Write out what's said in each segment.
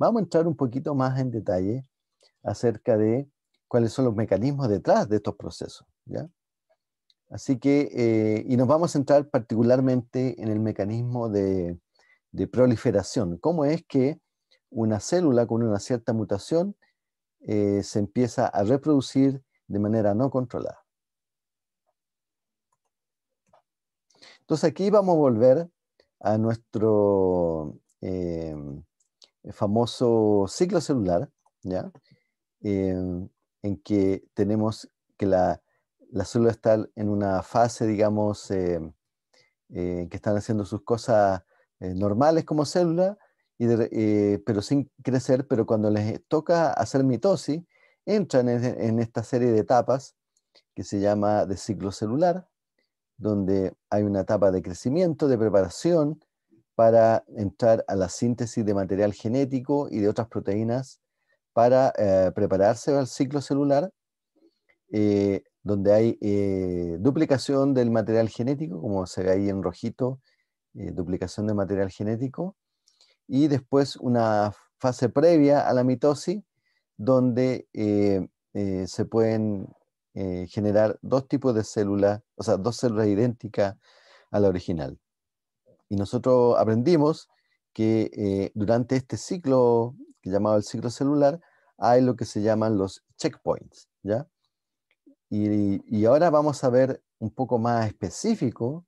vamos a entrar un poquito más en detalle acerca de cuáles son los mecanismos detrás de estos procesos. ¿ya? Así que, eh, y nos vamos a centrar particularmente en el mecanismo de, proliferación. ¿Cómo es que una célula con una cierta mutación eh, se empieza a reproducir de manera no controlada? Entonces aquí vamos a volver a nuestro eh, famoso ciclo celular, ¿ya? en que tenemos que la, la célula está en una fase, digamos, eh, eh, que están haciendo sus cosas eh, normales como célula, pero sin crecer, pero cuando les toca hacer mitosis, entran en, esta serie de etapas que se llama de ciclo celular, donde hay una etapa de crecimiento, de preparación, para entrar a la síntesis de material genético y de otras proteínas para prepararse al ciclo celular donde hay eh, duplicación del material genético, como se ve ahí en rojito, eh, duplicación de material genético, y después una fase previa a la mitosis, donde eh, se pueden generar dos tipos de células, o sea, dos células idénticas a la original. Y nosotros aprendimos que durante este ciclo, que llamado el ciclo celular, hay lo que se llaman los checkpoints, ¿ya? Y, ahora vamos a ver un poco más específico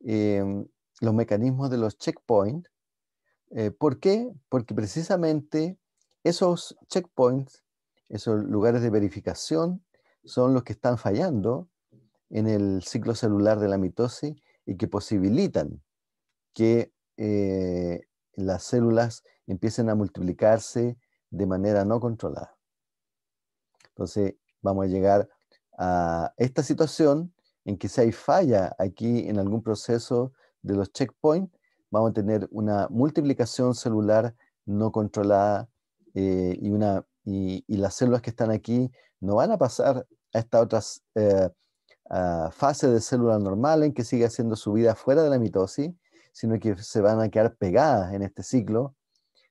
em, los mecanismos de los checkpoints. Eh, ¿Por qué? Porque precisamente esos checkpoints, esos lugares de verificación, son los que están fallando en el ciclo celular de la mitosis y que posibilitan que eh, las células empiecen a multiplicarse de manera no controlada. Entonces, vamos a llegar a esta situación en que si hay falla aquí en algún proceso de los checkpoints, vamos a tener una multiplicación celular no controlada eh, y, una, y, las células que están aquí no van a pasar a esta otra eh, fase de célula normal en que sigue haciendo su vida fuera de la mitosis, sino que se van a quedar pegadas en este ciclo,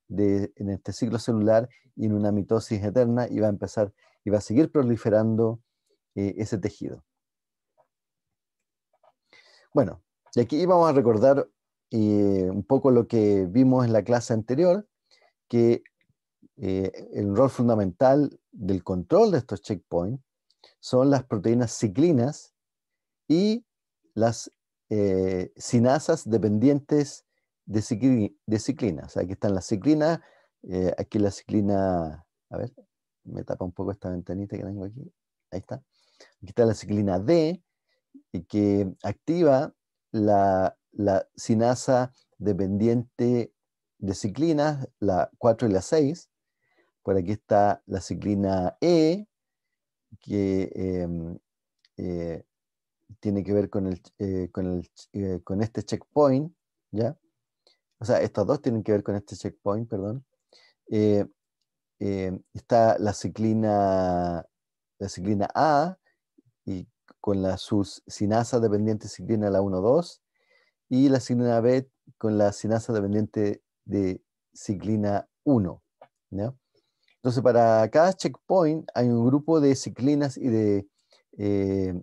de, en este ciclo celular y en una mitosis eterna y va a empezar y va a seguir proliferando eh, ese tejido. Bueno, y aquí vamos a recordar eh, un poco lo que vimos en la clase anterior, que eh, el rol fundamental del control de estos checkpoints son las proteínas ciclinas y las sinasas dependientes de, ciclinas. Aquí están las ciclinas, aquí la ciclina, a ver, me tapa un poco esta ventanita que tengo aquí, ahí está. Aquí está la ciclina D, que activa la, la sinasa dependiente de ciclinas, la 4 y la 6. Por aquí está la ciclina E, que em, eh, tiene que ver con, el, eh, con, el, eh, con, este checkpoint, ¿ya? O sea, estos dos tienen que ver con este checkpoint, perdón. está la ciclina, la ciclina A, y con la sus sinasa dependiente ciclina la 1,2 y la ciclina B con la sinasa dependiente de ciclina 1. Entonces, para cada checkpoint hay un grupo de ciclinas y de eh,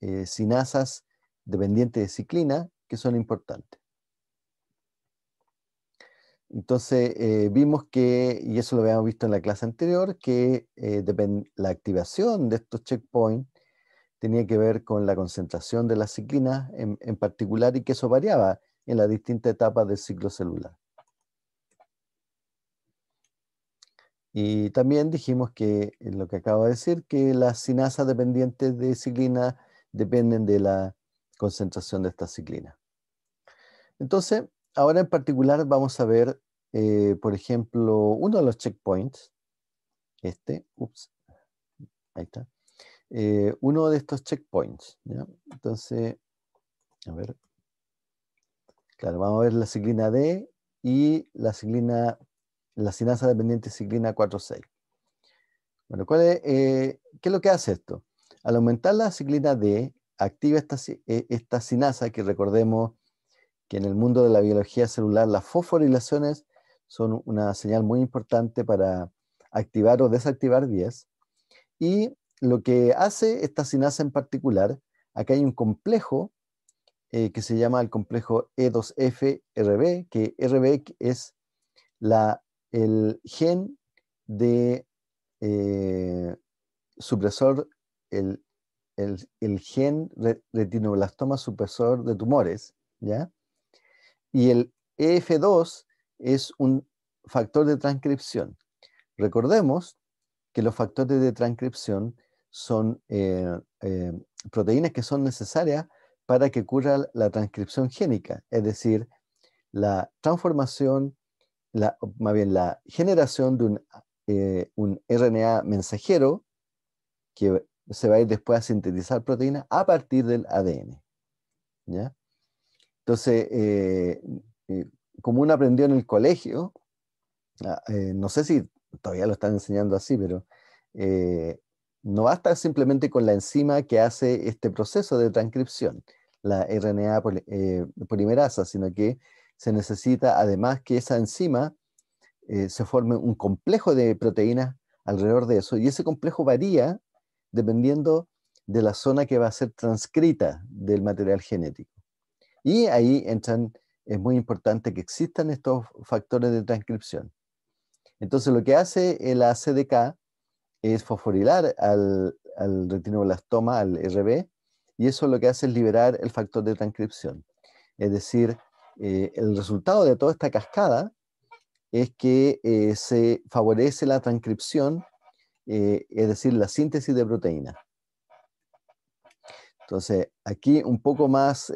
eh, sinasas dependientes de ciclina que son importantes. Entonces, eh, vimos que, y eso lo habíamos visto en la clase anterior, que la activación de estos checkpoints tenía que ver con la concentración de las ciclinas en, particular y que eso variaba en las distintas etapas del ciclo celular. Y también dijimos que, en lo que acabo de decir, que las sinasas dependientes de ciclina dependen de la concentración de esta ciclina. Entonces, ahora en particular vamos a ver, eh, por ejemplo, uno de los checkpoints, este, ups, ahí está, eh, uno de estos checkpoints. Entonces, a ver. Claro, vamos a ver la ciclina D y la ciclina, la sinasa dependiente ciclina 4,6. Bueno, ¿cuál es, eh, ¿qué es lo que hace esto? Al aumentar la ciclina D, activa esta, eh, esta sinasa que recordemos que en el mundo de la biología celular las fosforilaciones son una señal muy importante para activar o desactivar vías. Y lo que hace esta sinasa en particular, acá hay un complejo eh, que se llama el complejo E2FRB, que RB es la, el gen de eh, supresor, el, el, gen retinoblastoma supresor de tumores, ¿ya? Y el EF2 es un factor de transcripción. Recordemos que los factores de transcripción son eh, eh, proteínas que son necesarias para que ocurra la transcripción génica, es decir, la transformación, la, más bien la generación de un, eh, un RNA mensajero que se va a ir después a sintetizar proteínas a partir del ADN. ¿ya? Entonces, como uno aprendió en el colegio, ah, no sé si todavía lo están enseñando así, pero no basta simplemente con la enzima que hace este proceso de transcripción, la RNA eh, polimerasa, sino que se necesita además que esa enzima eh, se forme un complejo de proteínas alrededor de eso, y ese complejo varía dependiendo de la zona que va a ser transcrita del material genético. Y ahí entran, es muy importante que existan estos factores de transcripción. Entonces lo que hace la CDK es fosforilar al, al retinoblastoma, al RB, y eso lo que hace es liberar el factor de transcripción. Es decir, eh, el resultado de toda esta cascada es que eh, se favorece la transcripción, eh, es decir, la síntesis de proteínas. Entonces, aquí un poco más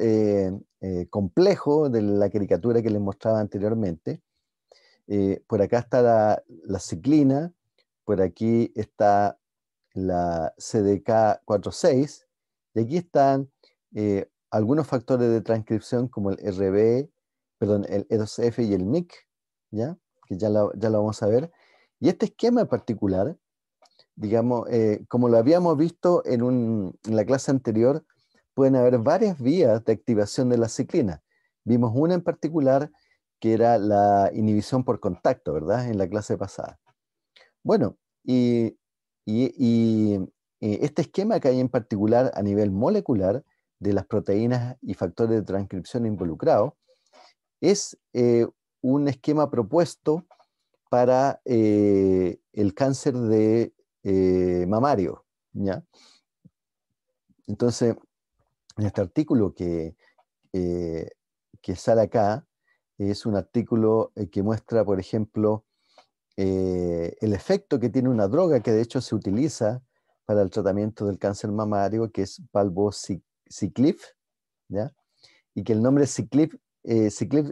complejo de la caricatura que les mostraba anteriormente. por acá está la, la ciclina, por aquí está la CDK46 y aquí están eh, algunos factores de transcripción como el RB, perdón, el E2F y el MIC, ¿ya? que ya lo, ya lo vamos a ver. Y este esquema en particular, digamos, eh, como lo habíamos visto en, la clase anterior, pueden haber varias vías de activación de la ciclina. Vimos una en particular que era la inhibición por contacto, ¿verdad? En la clase pasada. Bueno, y, este esquema que hay en particular a nivel molecular de las proteínas y factores de transcripción involucrados es eh, un esquema propuesto para eh, el cáncer de eh, mamario. ¿ya? Entonces, en este artículo que, que sale acá, es un artículo que muestra, por ejemplo, eh, el efecto que tiene una droga que de hecho se utiliza para el tratamiento del cáncer mamario, que es palbociclib, ¿ya? y que el nombre ciclib, eh,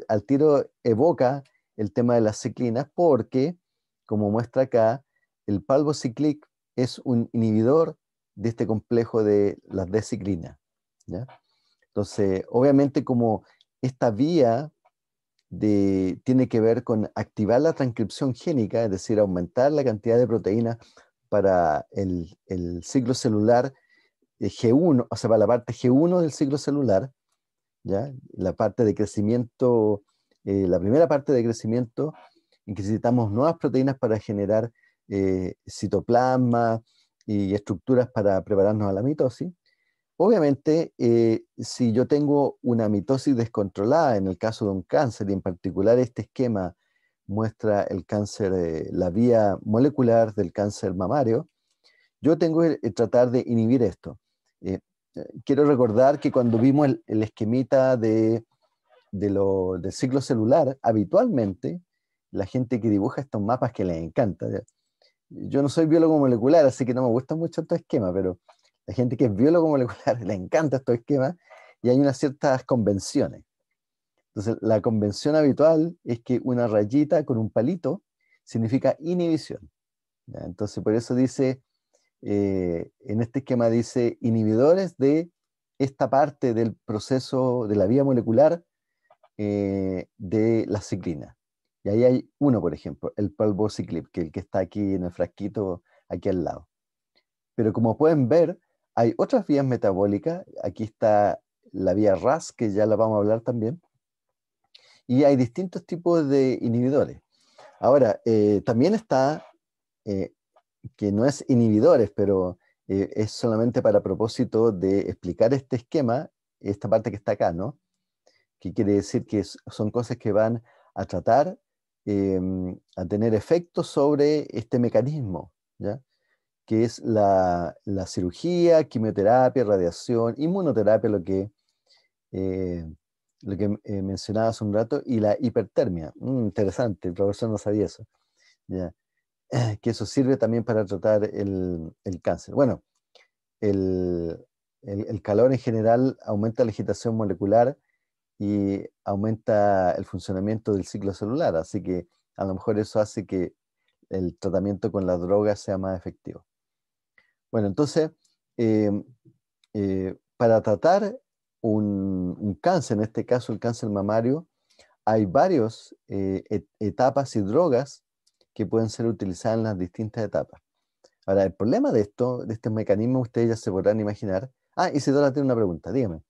al tiro evoca el tema de las ciclinas porque, como muestra acá, el palbociclib es un inhibidor de este complejo de las deciclinas. ¿ya? Entonces, obviamente como esta vía tiene que ver con activar la transcripción génica, es decir, aumentar la cantidad de proteínas para el, ciclo celular eh, G1, o sea, para la parte G1 del ciclo celular, ¿ya? la parte de crecimiento, eh, la primera parte de crecimiento, en que necesitamos nuevas proteínas para generar eh, citoplasma y estructuras para prepararnos a la mitosis. Obviamente, eh, si yo tengo una mitosis descontrolada en el caso de un cáncer, y en particular este esquema muestra el cáncer, eh, la vía molecular del cáncer mamario, yo tengo que eh, tratar de inhibir esto. quiero recordar que cuando vimos el, esquemita de, lo, del ciclo celular, habitualmente la gente que dibuja estos mapas que les encanta, yo no soy biólogo molecular, así que no me gusta mucho este esquema, pero la gente que es biólogo molecular le encanta estos esquemas y hay unas ciertas convenciones. Entonces, la convención habitual es que una rayita con un palito significa inhibición. Entonces, por eso dice, eh, en este esquema dice inhibidores de esta parte del proceso de la vía molecular eh, de la ciclina. Y ahí hay uno, por ejemplo, el palbociclib, que es el que está aquí en el frasquito, aquí al lado. Pero como pueden ver, hay otras vías metabólicas, aquí está la vía RAS, que ya la vamos a hablar también, y hay distintos tipos de inhibidores. Ahora, eh, también está, eh, que no es inhibidores, pero eh, es solamente para propósito de explicar este esquema, esta parte que está acá, ¿no? Que quiere decir que son cosas que van a tratar em, a tener efectos sobre este mecanismo, ¿ya? que es la, cirugía, quimioterapia, radiación, inmunoterapia, lo que, eh, lo que eh, mencionaba hace un rato, y la hipertermia. Mm, interesante, el profesor no sabía eso. Que eso sirve también para tratar el, cáncer. Bueno, el, el, calor en general aumenta la agitación molecular y aumenta el funcionamiento del ciclo celular, así que a lo mejor eso hace que el tratamiento con la droga sea más efectivo. Bueno, entonces, em, eh, para tratar un, cáncer, en este caso el cáncer mamario, hay varias eh, etapas y drogas que pueden ser utilizadas en las distintas etapas. Ahora, el problema de esto, de este mecanismo, ustedes ya se podrán imaginar. Ah, Isidora tiene una pregunta, dígame.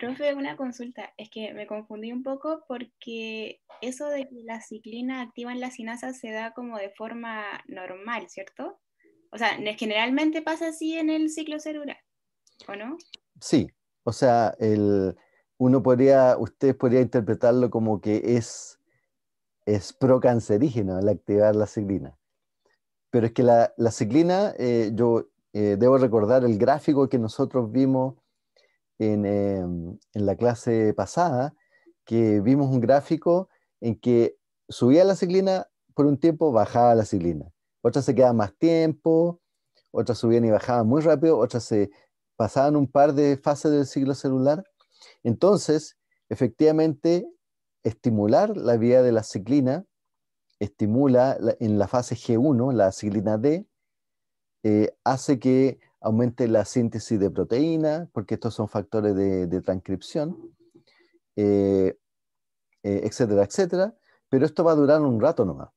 Profe, una consulta. Es que me confundí un poco porque eso de que la ciclina activa en la sinasa se da como de forma normal, ¿cierto? O sea, generalmente pasa así en el ciclo celular, ¿o no? Sí, o sea, el, uno podría, usted podría interpretarlo como que es, es procancerígeno al activar la ciclina. Pero es que la, ciclina, eh, yo eh, debo recordar el gráfico que nosotros vimos en, em, en la clase pasada, que vimos un gráfico en que subía la ciclina, por un tiempo bajaba la ciclina otras se quedaban más tiempo, otras subían y bajaban muy rápido, otras se pasaban un par de fases del ciclo celular. Entonces, efectivamente, estimular la vía de la ciclina estimula en la fase G1, la ciclina D, eh, hace que aumente la síntesis de proteína, porque estos son factores de, transcripción, eh, eh, etcétera, etcétera. Pero esto va a durar un rato nomás.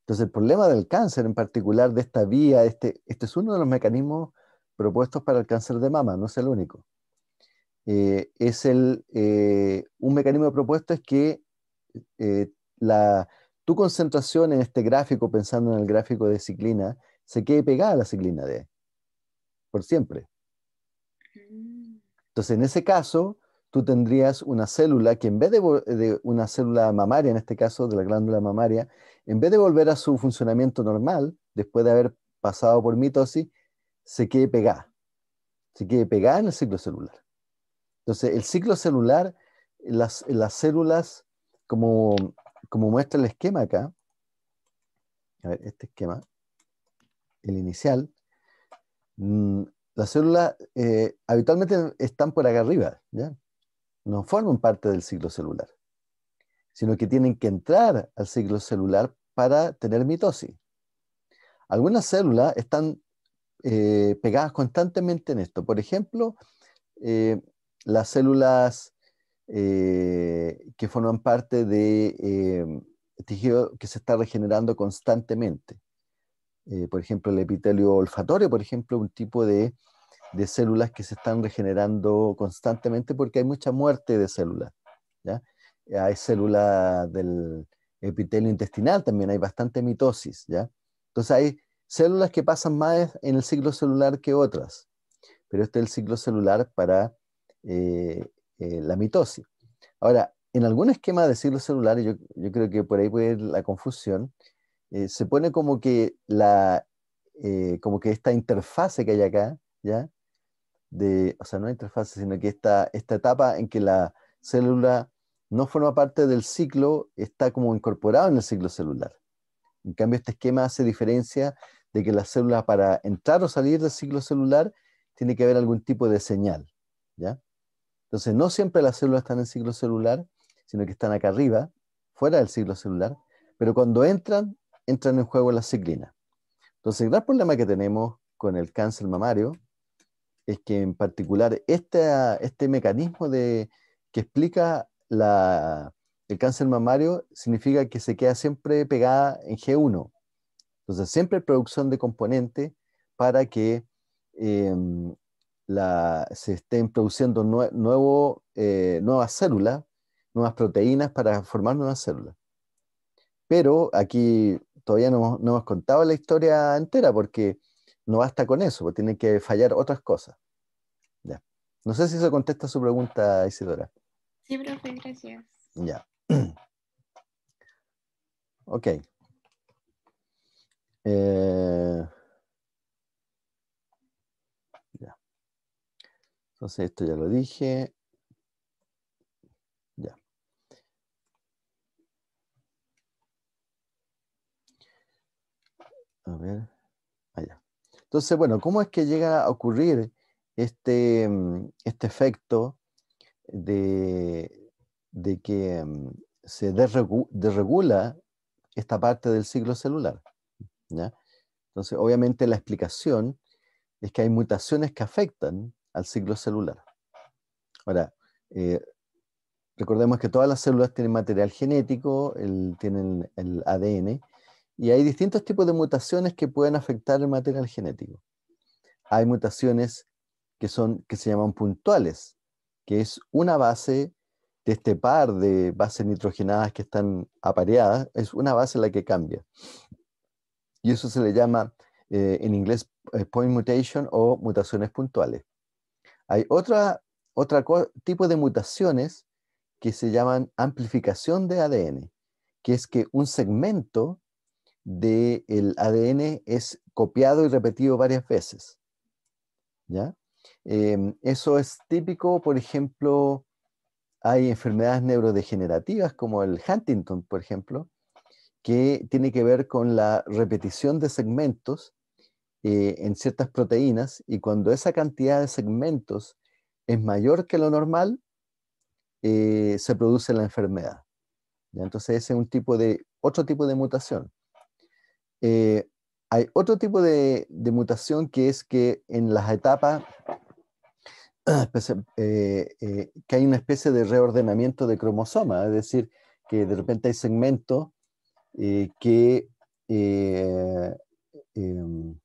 Entonces, el problema del cáncer en particular de esta vía, este, este es uno de los mecanismos propuestos para el cáncer de mama, no es el único. Eh, es el, eh, un mecanismo propuesto es que eh, la, tu concentración en este gráfico, pensando en el gráfico de ciclina, se quede pegada a la ciclina D, por siempre. Mm. Entonces, en ese caso, tú tendrías una célula que en vez de, una célula mamaria, en este caso de la glándula mamaria, en vez de volver a su funcionamiento normal, después de haber pasado por mitosis, se quede pegada. Se quede pegada en el ciclo celular. Entonces, el ciclo celular, las, las células, como, como muestra el esquema acá, a ver, este esquema, el inicial, las células eh, habitualmente están por acá arriba, ¿ya? no forman parte del ciclo celular, sino que tienen que entrar al ciclo celular para tener mitosis. Algunas células están eh, pegadas constantemente en esto. Por ejemplo, eh, las células que forman parte de tejido que se está regenerando constantemente. Por ejemplo, el epitelio olfatorio, por ejemplo, un tipo de de células que se están regenerando constantemente porque hay mucha muerte de células. ¿ya? Hay células del epitelio intestinal, también hay bastante mitosis. ¿ya? Entonces hay células que pasan más en el ciclo celular que otras, pero este es el ciclo celular para eh, eh, la mitosis. Ahora, en algún esquema de ciclo celular, yo, yo creo que por ahí puede ir la confusión, eh, se pone como que, la, como que esta interfase que hay acá, ¿ya? de, o sea, no interfase, sino que esta, esta etapa en que la célula no forma parte del ciclo está como incorporada en el ciclo celular. En cambio, este esquema hace diferencia de que la célula para entrar o salir del ciclo celular tiene que haber algún tipo de señal. ¿ya? Entonces, no siempre las células están en ciclo celular, sino que están acá arriba, fuera del ciclo celular, pero cuando entran, entran en juego la ciclina. Entonces, el gran problema que tenemos con el cáncer mamario es que en particular este, este mecanismo de, que explica el cáncer mamario significa que se queda siempre pegada en G1. Entonces, siempre hay producción de componentes para que em, se estén produciendo nuevo, eh, nuevas células, nuevas proteínas para formar nuevas células. Pero aquí todavía no, hemos contado la historia entera porque no basta con eso, porque tiene que fallar otras cosas. Ya. No sé si eso contesta su pregunta, Isidora. Sí, profe, gracias. Ya. ok. Eh, ya. Entonces, esto ya lo dije. Ya. A ver. Allá. Entonces, bueno, ¿cómo es que llega a ocurrir este, mm, este efecto de, de que mm, se desregula esta parte del ciclo celular? Entonces, obviamente la explicación es que hay mutaciones que afectan al ciclo celular. Ahora, eh, recordemos que todas las células tienen material genético, tienen el ADN, y hay distintos tipos de mutaciones que pueden afectar el material genético. Hay mutaciones que, son, que se llaman puntuales, que es una base de este par de bases nitrogenadas que están apareadas, es una base la que cambia. Y eso se le llama eh, en inglés eh, point mutation o mutaciones puntuales. Hay otra tipo de mutaciones que se llaman amplificación de ADN, que es que un segmento del ADN es copiado y repetido varias veces. ¿Ya? Em, eso es típico, por ejemplo, hay enfermedades neurodegenerativas como el Huntington, por ejemplo, que tiene que ver con la repetición de segmentos eh, en ciertas proteínas y cuando esa cantidad de segmentos es mayor que lo normal, eh, se produce la enfermedad. Entonces ese es un tipo de, otro tipo de mutación. Eh, hay otro tipo de, mutación que es que en las etapas, que hay una especie de reordenamiento de cromosoma, es decir, que de repente hay segmentos eh, que, eh, em,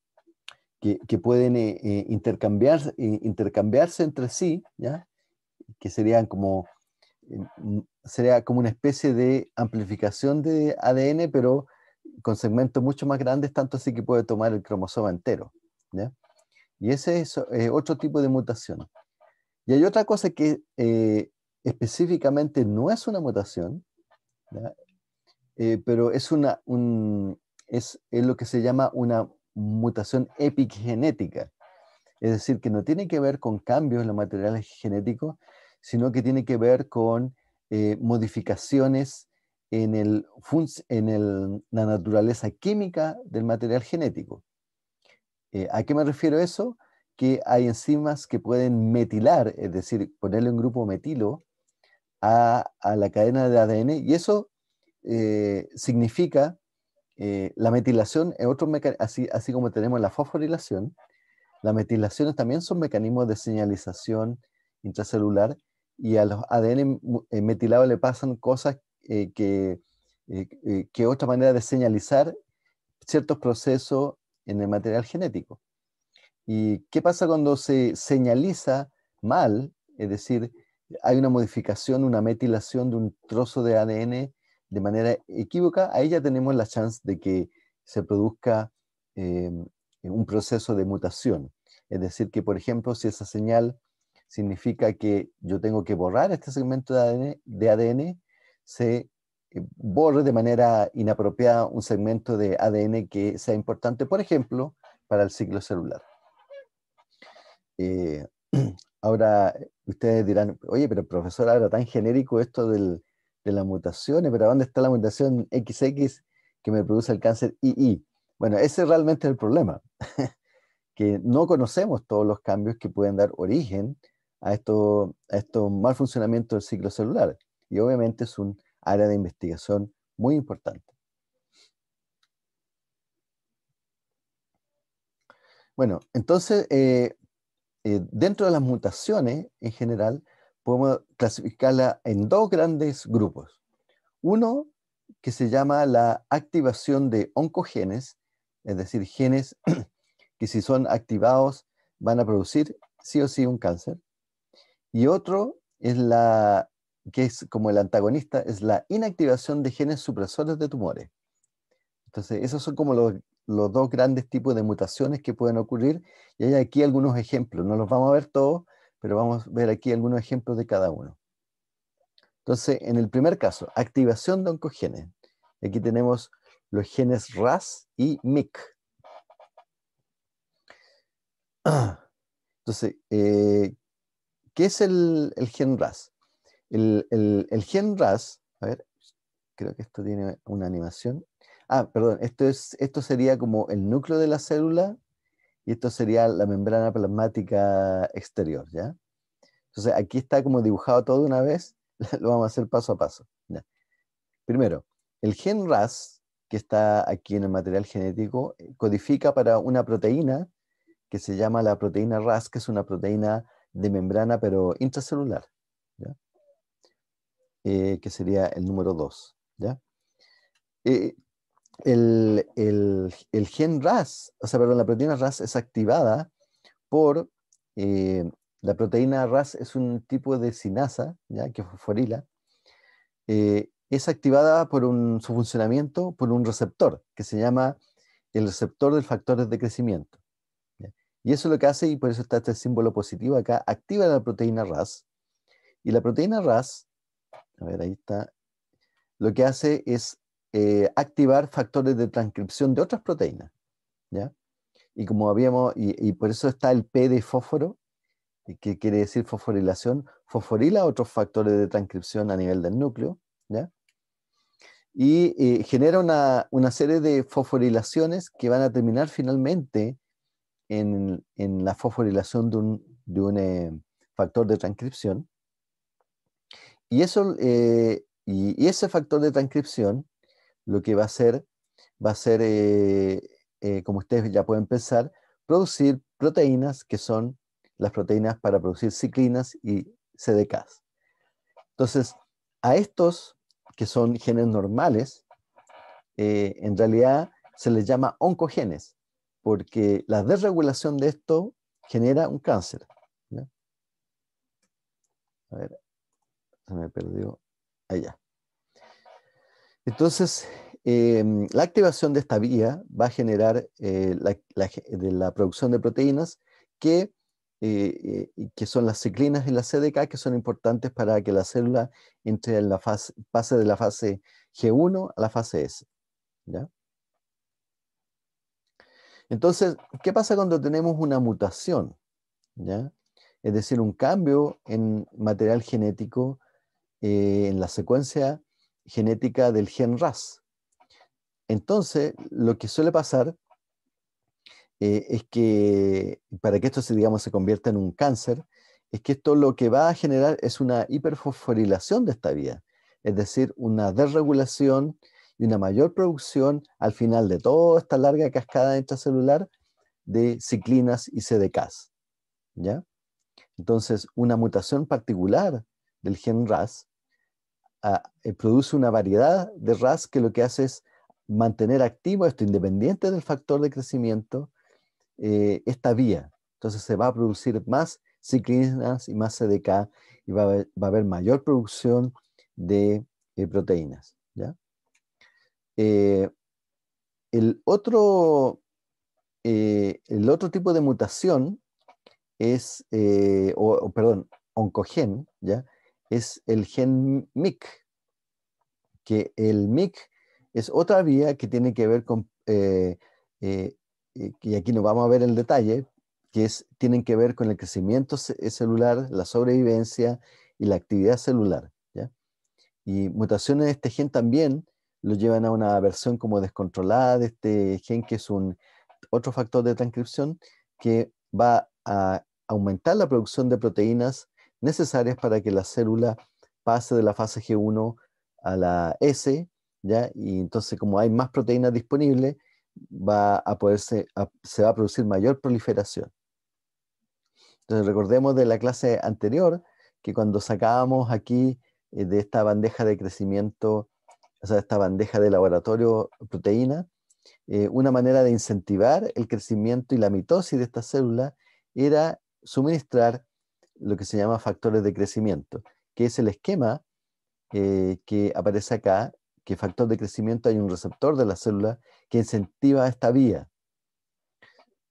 que, pueden eh, intercambiar, intercambiarse entre sí, ¿ya? que serían como, em, sería como una especie de amplificación de ADN, pero con segmentos mucho más grandes, tanto así que puede tomar el cromosoma entero. ¿ya? Y ese es otro tipo de mutación. Y hay otra cosa que específicamente no es una mutación. Eh, pero es, una, es, lo que se llama una mutación epigenética. Es decir, que no tiene que ver con cambios en los materiales genéticos, sino que tiene que ver con eh, modificaciones en, el, en la naturaleza química del material genético. Eh, ¿A qué me refiero eso? Que hay enzimas que pueden metilar, es decir, ponerle un grupo metilo a, a la cadena de ADN, y eso eh, significa eh, la metilación es otro así, así como tenemos la fosforilación, las metilaciones también son mecanismos de señalización intracelular y a los ADN eh, metilados le pasan cosas que, que otra manera de señalizar ciertos procesos en el material genético. ¿Y qué pasa cuando se señaliza mal? Es decir, hay una modificación, una metilación de un trozo de ADN de manera equívoca, ahí ya tenemos la chance de que se produzca em, un proceso de mutación. Es decir, que por ejemplo, si esa señal significa que yo tengo que borrar este segmento de ADN, se borre de manera inapropiada un segmento de ADN que sea importante, por ejemplo, para el ciclo celular. Eh, ahora, ustedes dirán, oye, pero profesor, ahora tan genérico esto de las mutaciones, pero ¿dónde está la mutación XX que me produce el cáncer II? Bueno, ese es realmente el problema, que no conocemos todos los cambios que pueden dar origen a estos esto mal funcionamiento del ciclo celular. Y obviamente es un área de investigación muy importante. Bueno, entonces, eh, eh, dentro de las mutaciones en general, podemos clasificarla en dos grandes grupos. Uno que se llama la activación de oncogenes, es decir, genes que si son activados van a producir sí o sí un cáncer. Y otro es la que es como el antagonista, es la inactivación de genes supresores de tumores. Entonces, esos son como los, los dos grandes tipos de mutaciones que pueden ocurrir. Y hay aquí algunos ejemplos. No los vamos a ver todos, pero vamos a ver aquí algunos ejemplos de cada uno. Entonces, en el primer caso, activación de oncogenes. Aquí tenemos los genes RAS y MIC. Entonces, eh, ¿qué es el, gen RAS? El, gen RAS, a ver, creo que esto tiene una animación. Ah, perdón, esto, es, esto sería como el núcleo de la célula y esto sería la membrana plasmática exterior, ¿ya? Entonces, aquí está como dibujado todo una vez, lo vamos a hacer paso a paso. Primero, el gen RAS, que está aquí en el material genético, eh, codifica para una proteína que se llama la proteína RAS, que es una proteína de membrana pero intracelular, eh, que sería el número 2. Eh, el, gen RAS, o sea, perdón, la proteína RAS es activada por, eh, la proteína RAS es un tipo de sinasa, ¿ya? que fosforila, es activada por un, su funcionamiento por un receptor que se llama el receptor de factores de crecimiento. Y eso es lo que hace, y por eso está este símbolo positivo acá, activa la proteína RAS. Y la proteína RAS, a ver, ahí está, lo que hace es eh, activar factores de transcripción de otras proteínas. ¿ya? Y como habíamos, y, por eso está el P de fósforo, que quiere decir fosforilación, fosforila otros factores de transcripción a nivel del núcleo, ¿ya? Y eh, genera una, una, serie de fosforilaciones que van a terminar finalmente en, la fosforilación de un, eh, factor de transcripción. Y, eso, eh, y, ese factor de transcripción lo que va a hacer, va a ser, eh, como ustedes ya pueden pensar, producir proteínas que son las proteínas para producir ciclinas y CDKs. Entonces, a estos que son genes normales, en realidad se les llama oncogenes porque la desregulación de esto genera un cáncer. A ver, se me perdió. Allá. Entonces, em, la activación de esta vía va a generar eh, la, de la, producción de proteínas que, eh, eh, que son las ciclinas y las CDK, que son importantes para que la célula entre en la fase, pase de la fase G1 a la fase S. ¿ya? Entonces, ¿qué pasa cuando tenemos una mutación? ¿Ya? Es decir, un cambio en material genético eh, en la secuencia genética del gen RAS. Entonces, lo que suele pasar eh, es que para que esto se, digamos, se convierta en un cáncer, es que esto lo que va a generar es una hiperfosforilación de esta vía, es decir, una desregulación y una mayor producción al final de toda esta larga cascada intracelular de ciclinas y CDKs. ¿ya? Entonces, una mutación particular del gen RAS eh, produce una variedad de RAS que lo que hace es mantener activo esto, independiente del factor de crecimiento, eh, esta vía. Entonces se va a producir más ciclinas y más CDK y va a haber, mayor producción de eh, proteínas. ¿ya? El, otro, el otro tipo de mutación es, o, perdón, oncogen, ¿ya? Es el gen MIC, que el MIC es otra vía que tiene que ver con, y aquí no vamos a ver el detalle, que es, tienen que ver con el crecimiento celular, la sobrevivencia y la actividad celular. Y mutaciones de este gen también lo llevan a una versión como descontrolada de este gen, que es un otro factor de transcripción que va a aumentar la producción de proteínas necesarias para que la célula pase de la fase G1 a la S, ¿ya? Y entonces como hay más proteínas disponibles, va a poderse, se va a producir mayor proliferación. Entonces recordemos de la clase anterior que cuando sacábamos aquí eh, de esta bandeja de crecimiento o sea, esta bandeja de laboratorio proteína, eh, una manera de incentivar el crecimiento y la mitosis de esta célula era suministrar lo que se llama factores de crecimiento, que es el esquema eh, que aparece acá, que factor de crecimiento hay un receptor de la célula que incentiva esta vía.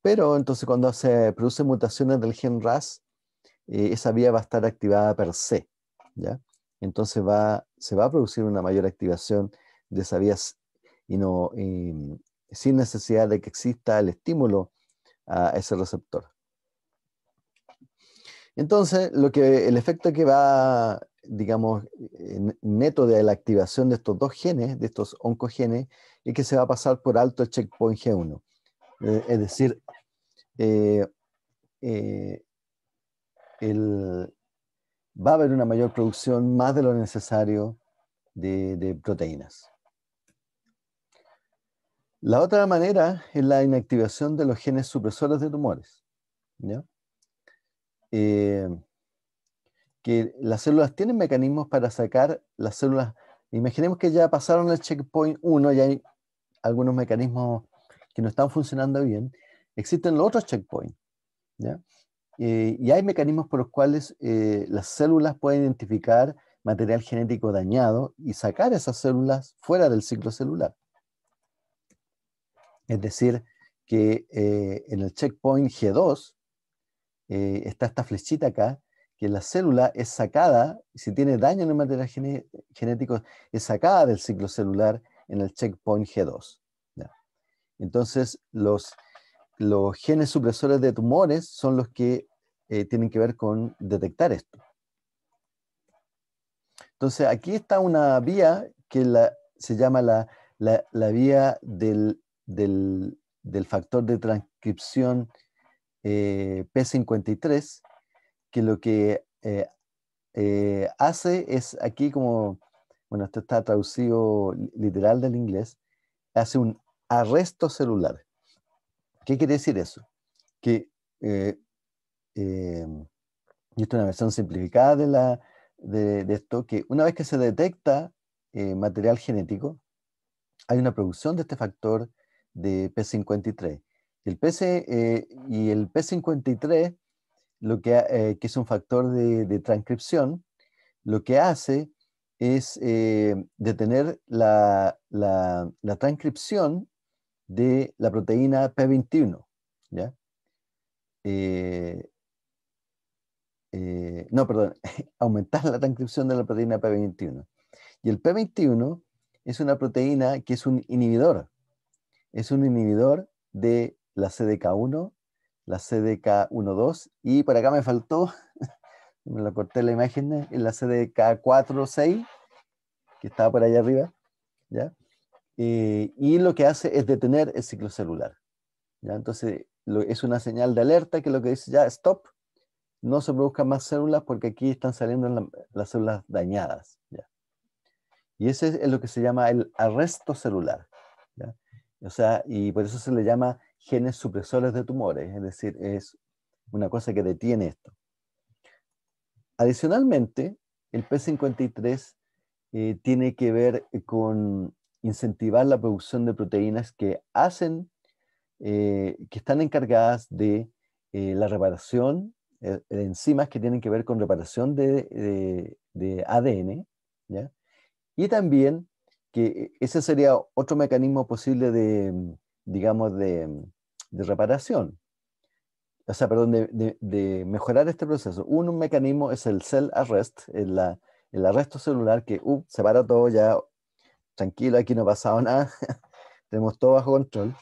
Pero entonces cuando se producen mutaciones del gen RAS, eh, esa vía va a estar activada per se. ¿ya? Entonces va, se va a producir una mayor activación de esa vía y no, sin necesidad de que exista el estímulo a ese receptor. Entonces, lo que, el efecto que va, digamos, neto de la activación de estos dos genes, de estos oncogenes, es que se va a pasar por alto el checkpoint G1. Eh, es decir, eh, eh, va a haber una mayor producción más de lo necesario de, proteínas. La otra manera es la inactivación de los genes supresores de tumores. Que las células tienen mecanismos para sacar las células. Imaginemos que ya pasaron el checkpoint 1 y hay algunos mecanismos que no están funcionando bien existen los otros checkpoints. Eh, y hay mecanismos por los cuales eh, las células pueden identificar material genético dañado y sacar esas células fuera del ciclo celular. Es decir, que eh, en el checkpoint G2 está esta flechita acá, que la célula es sacada, si tiene daño en el material genético, es sacada del ciclo celular en el checkpoint G2. Entonces, los, los genes supresores de tumores son los que eh, tienen que ver con detectar esto. Entonces, aquí está una vía que se llama la, vía del, factor de transcripción eh, P53, que lo que eh, hace es aquí como, bueno, esto está traducido literal del inglés, hace un arresto celular. ¿Qué quiere decir eso? Que, eh, y esto es una versión simplificada de, la, de, esto, que una vez que se detecta eh, material genético, hay una producción de este factor de P53. El PC, eh, y el P53, lo que, que es un factor de, transcripción, lo que hace es detener la, transcripción de la proteína P21. ¿ya? Eh, eh, no, perdón, aumentar la transcripción de la proteína P21. Y el P21 es una proteína que es un inhibidor. Es un inhibidor de la CDK1, la CDK12 y por acá me faltó, me lo corté la imagen, en la CDK4-6, que estaba por allá arriba, ¿ya? Eh, y lo que hace es detener el ciclo celular. ¿ya? Entonces, es una señal de alerta que lo que dice ya, stop, no se produzcan más células porque aquí están saliendo las células dañadas. ¿ya? Y ese es lo que se llama el arresto celular. ¿ya? O sea, y por eso se le llama genes supresores de tumores, es decir, es una cosa que detiene esto. Adicionalmente, el P53 eh, tiene que ver con incentivar la producción de proteínas que hacen, eh, que están encargadas de eh, la reparación de enzimas que tienen que ver con reparación de, ADN, y también que ese sería otro mecanismo posible de, digamos, de, reparación, o sea, perdón, de, mejorar este proceso. Un, mecanismo es el cell arrest, el, el arresto celular que uh, separa todo ya tranquilo, aquí no ha pasado nada, tenemos todo bajo control.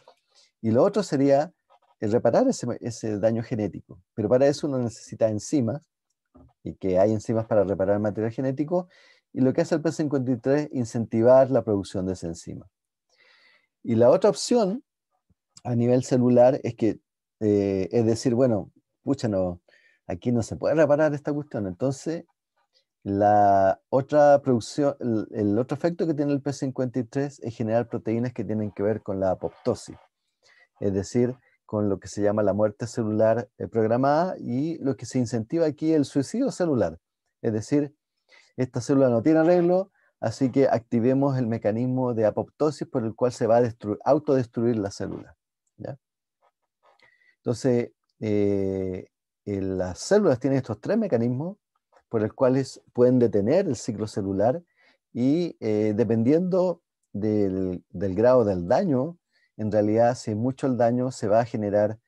Y lo otro sería reparar ese, daño genético, pero para eso uno necesita enzimas, y que hay enzimas para reparar material genético, y lo que hace el P53 es incentivar la producción de esa enzima. Y la otra opción a nivel celular es que, eh, es decir, bueno, pucha, no, aquí no se puede reparar esta cuestión, entonces la otra producción, el, otro efecto que tiene el P53 es generar proteínas que tienen que ver con la apoptosis, es decir, con lo que se llama la muerte celular eh, programada y lo que se incentiva aquí el suicidio celular. Es decir, esta célula no tiene arreglo, así que activemos el mecanismo de apoptosis por el cual se va a autodestruir la célula. Entonces, eh, las células tienen estos tres mecanismos por el cuales pueden detener el ciclo celular y eh, dependiendo del, del, grado del daño, en realidad si es mucho el daño se va a generar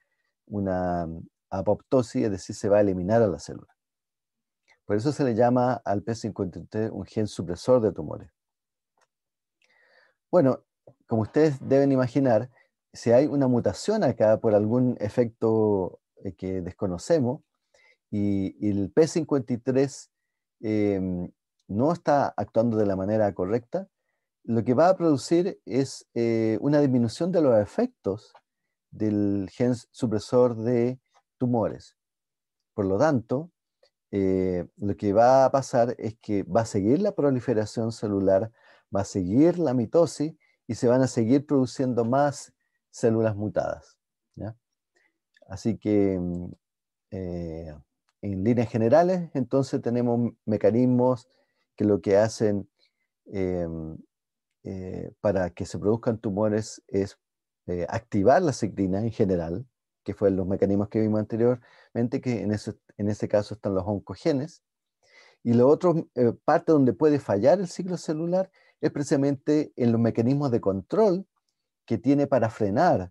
una apoptosis, es decir, se va a eliminar a la célula. Por eso se le llama al P53 un gen supresor de tumores. Bueno, como ustedes deben imaginar, si hay una mutación acá por algún efecto eh, que desconocemos y, el P53 em, no está actuando de la manera correcta, lo que va a producir es eh, una disminución de los efectos del gen supresor de tumores. Por lo tanto, eh, lo que va a pasar es que va a seguir la proliferación celular, va a seguir la mitosis y se van a seguir produciendo más células mutadas. Así que mm, eh, en líneas generales, entonces tenemos mecanismos que lo que hacen em, eh, para que se produzcan tumores es eh, activar la ciclina en general, que fue los mecanismos que vimos anteriormente, que en ese, en ese caso están los oncogenes. Y lo otro, parte donde puede fallar el ciclo celular es precisamente en los mecanismos de control que tiene para frenar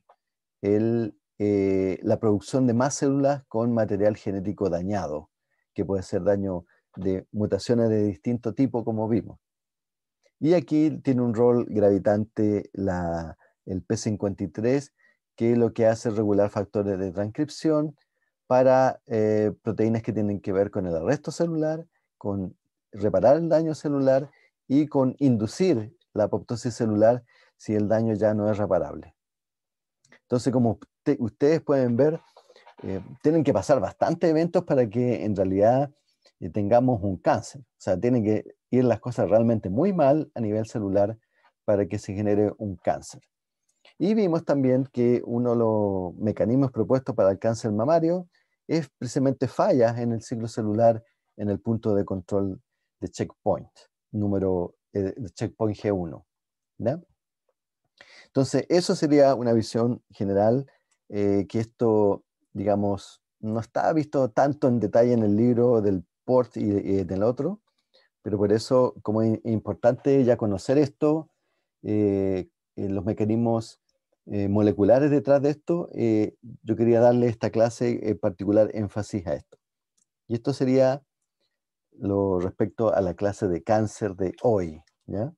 eh, la producción de más células con material genético dañado, que puede ser daño de mutaciones de distinto tipo, como vimos. Y aquí tiene un rol gravitante el P53, que lo que hace es regular factores de transcripción para eh, proteínas que tienen que ver con el arresto celular, con reparar el daño celular y con inducir la apoptosis celular si el daño ya no es reparable. Entonces, como ustedes pueden ver, eh, tienen que pasar bastantes eventos para que en realidad eh, tengamos un cáncer. O sea, tienen que ir las cosas realmente muy mal a nivel celular para que se genere un cáncer. Y vimos también que uno de los mecanismos propuestos para el cáncer mamario es precisamente fallas en el ciclo celular en el punto de control de checkpoint número eh, de checkpoint G1. Entonces, eso sería una visión general, eh, que esto, digamos, no está visto tanto en detalle en el libro del port y, del otro, pero por eso, como es importante ya conocer esto, eh, los mecanismos moleculares detrás de esto, yo quería darle esta clase particular énfasis a esto. Y esto sería lo respecto a la clase de cáncer de hoy. ¿ya?